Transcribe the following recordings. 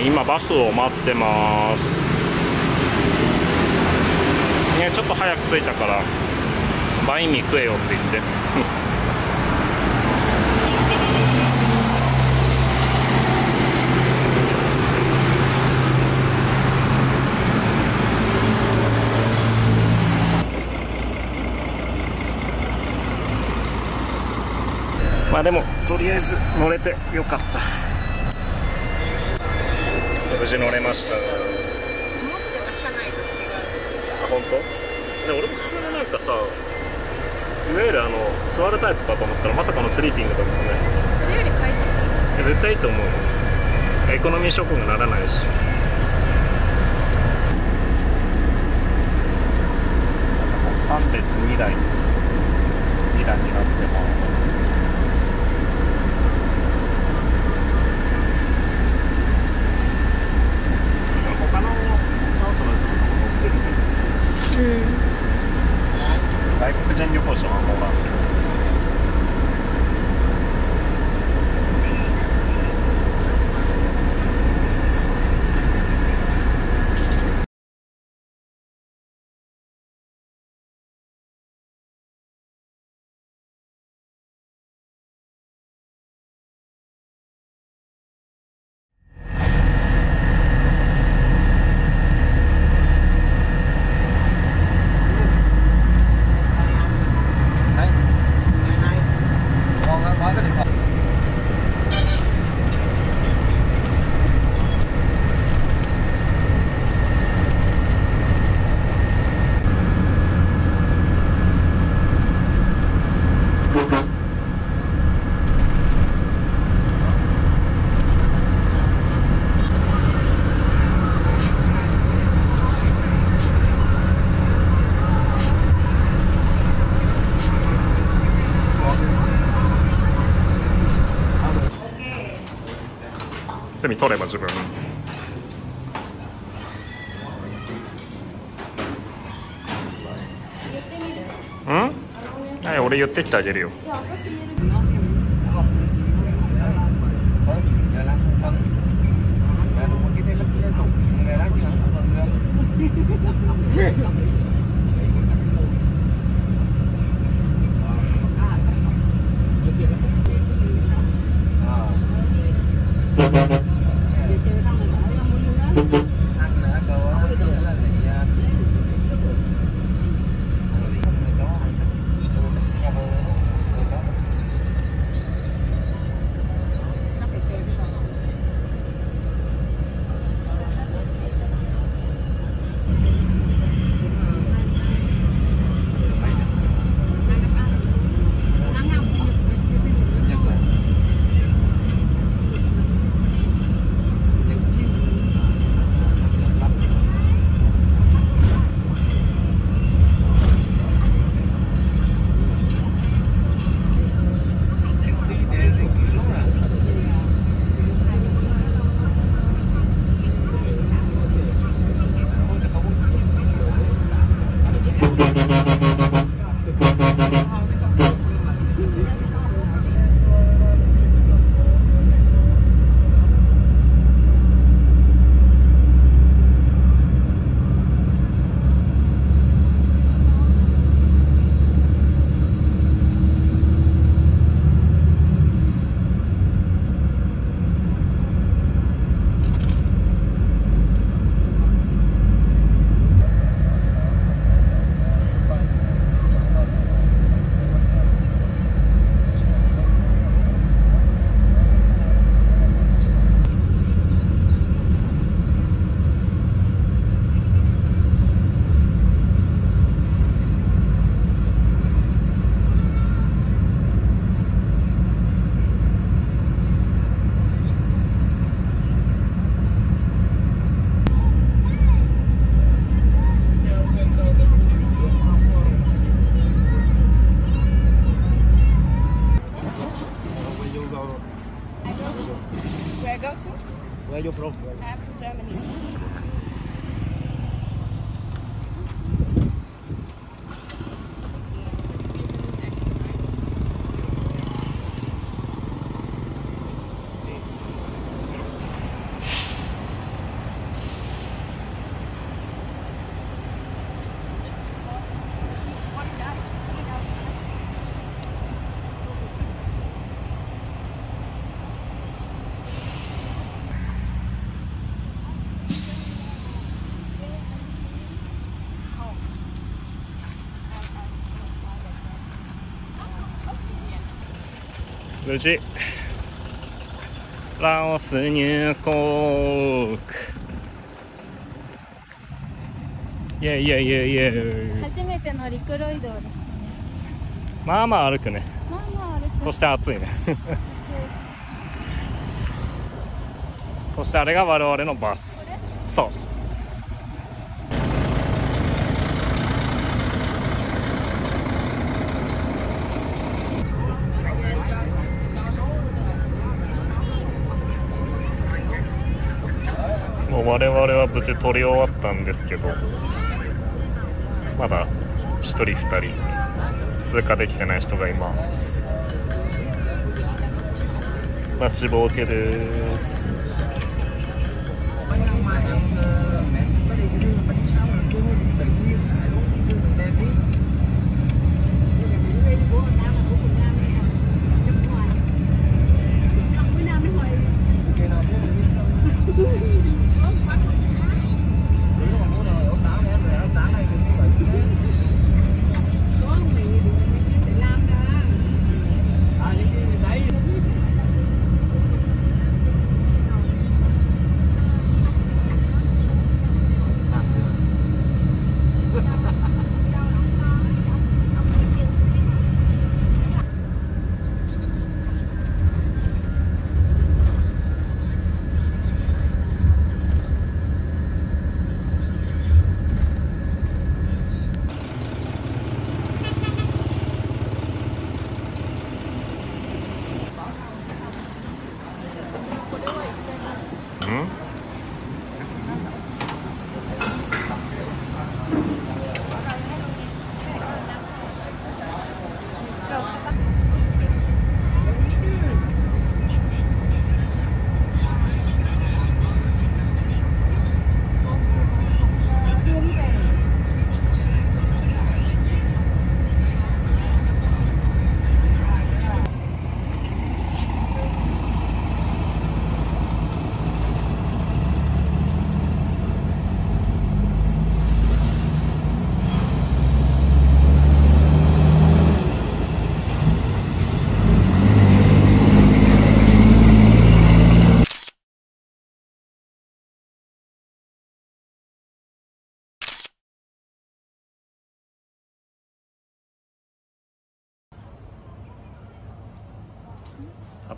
今バスを待ってます。ねちょっと早く着いたからバインミー食えよって言って。まあでもとりあえず乗れてよかった。無事乗れました。思っては車内と違うあ本当？で俺も普通のなんかさいわゆるあの座るタイプかと思ったらまさかのスリーピングだったね。それより快適。絶対いいと思うよ。エコノミー諸国にならないし。3列2台2段になってます他のハウスの人とかも乗ってるねうん外国人旅行者はもうなんてセミ取れば自分。うん？はい俺言ってきてあげるよ。いや私言えるうん無事。ラオス入国。イェイイェイイェイイェイ。初めての陸路移動でしたね。まあまあ歩くね。まあまあ歩く。そして暑いね。そしてあれが我々のバス。そう我々は無事撮り終わったんですけどまだ1人2人通過できてない人がいます。待ちぼうけです。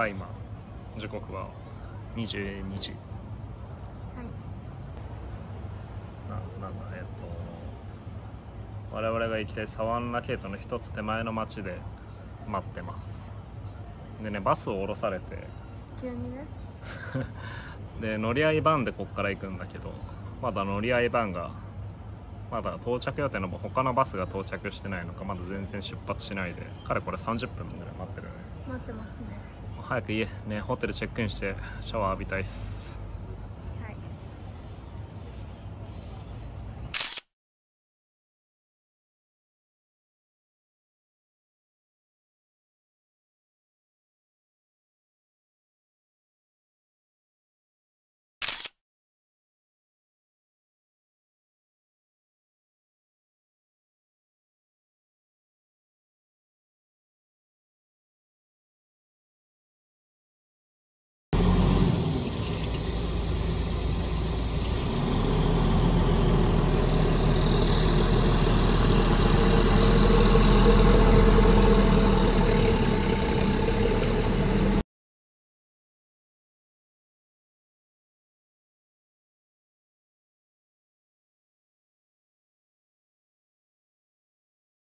ただいま時刻は22時。ななんだえっと我々が行きたいサワンラケートの一つ手前の町で待ってます。でねバスを降ろされて。急にね。で乗り合いバンでこっから行くんだけどまだ乗り合いバンがまだ到着予定の他のバスが到着してないのかまだ全然出発しないでかれこれ30分ぐらい待ってるね。待ってますね早く家ねホテルチェックインしてシャワー浴びたいっす。